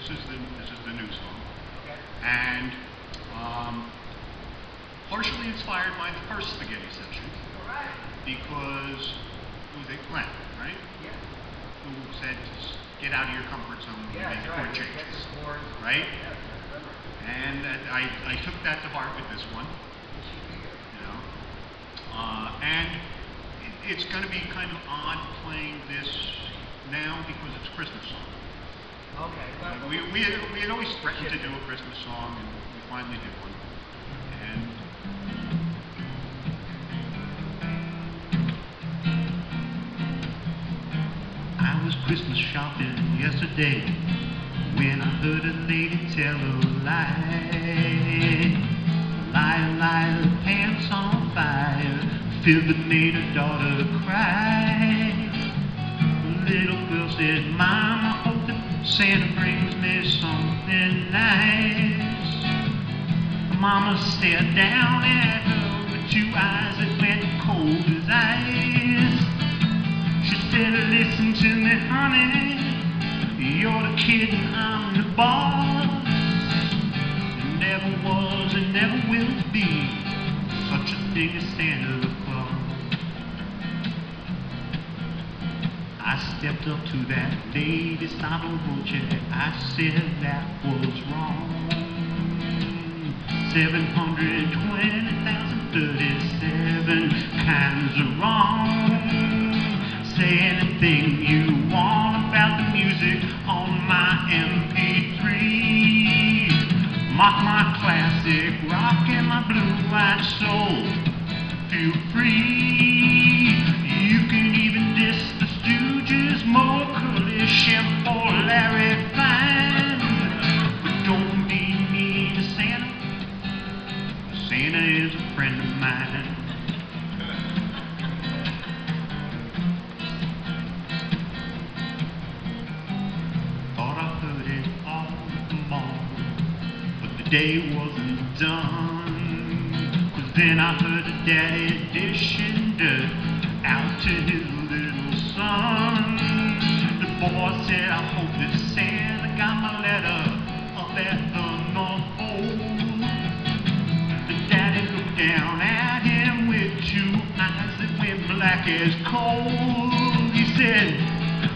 This is the, this is the new song. Okay. And um, partially inspired by the first spaghetti session All right. because it was a Glenn, right? Yeah. Who said, get out of your comfort zone and Yeah, make chord right. Get changes. Right? Yeah, And uh, I, I took that to heart with this one, you know. Uh, and it, it's going to be kind of odd playing this now because it's a Christmas song. Okay. We, we, had, we had always threatened to do a Christmas song, and we finally did one. And I was Christmas shopping yesterday when I heard a lady tell a lie. Liar, liar, pants on fire, filled that made her daughter cry. Little girl said, Mom, Santa brings me something nice. Mama stared down at her with two eyes that went cold as ice. She said, listen to me, honey, you're the kid and I'm the boss. There never was and never will be such a thing as Santa I stepped up to that lady, stopped a chair. I said that was wrong. Seven hundred twenty thousand thirty-seven kinds of wrong. Say anything you want about the music on my MP3. Mock my classic rock and my blue-eyed soul. Feel free. Larry Fine. But don't to Santa. Santa is a friend of mine. Thought I heard it all but the day wasn't done. Cause then I heard a daddy dishing down at him with two eyes that went black as coal. He said,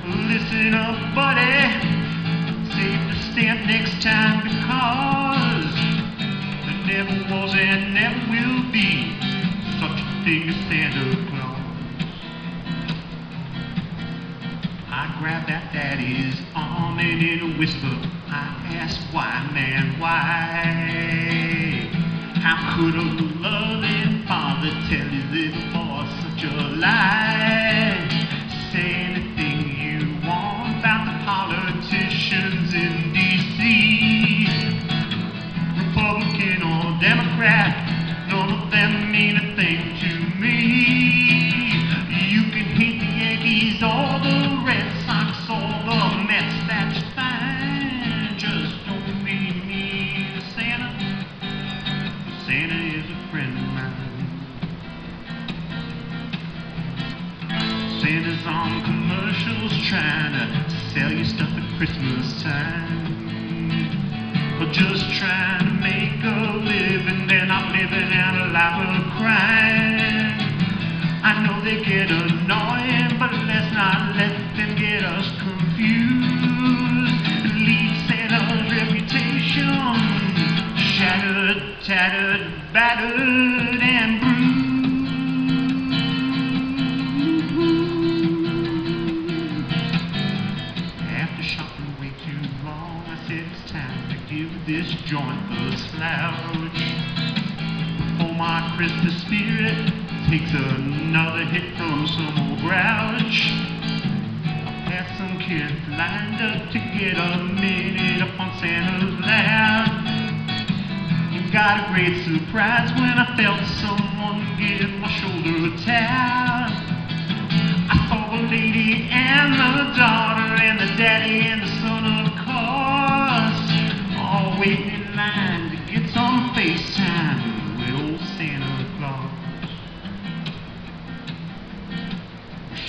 Listen up, buddy. Save the stamp next time because there never was and never will be such a thing as Santa Claus. I grabbed that daddy's arm and in a whisper I asked why, man, why? How could a loving father tell his little boy such a lie? Say trying to sell you stuff at Christmas time. Or just trying to make a living, they're not living out a life of crime. I know they get annoying, but let's not let them get us confused. Leave Santa's reputation shattered, tattered, battered, and bruised. It's time to give this joint a slouch. Before my Christmas spirit takes another hit from some old grouch. I had some kids lined up to get a minute up on Santa's lap. And got a great surprise when I felt someone give my shoulder a tap.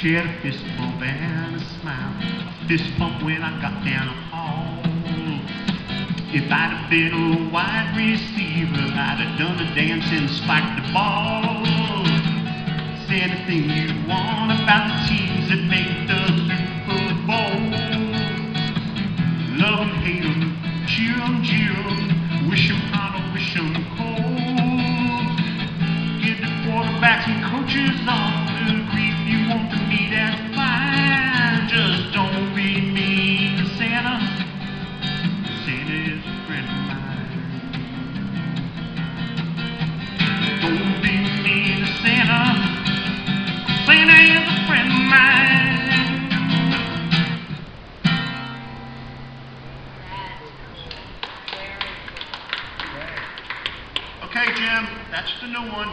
shared a fist bump and a smile. Fist bump when I got down the hall. If I'd have been a wide receiver, I'd have done the dance and spiked the ball. Say anything you want about the teams that make the Super Bowl. Love them, hate them, cheer them, them, wish them hot or wish them cold. Give the quarterbacks and coaches all. Okay, Jim, that's the new one.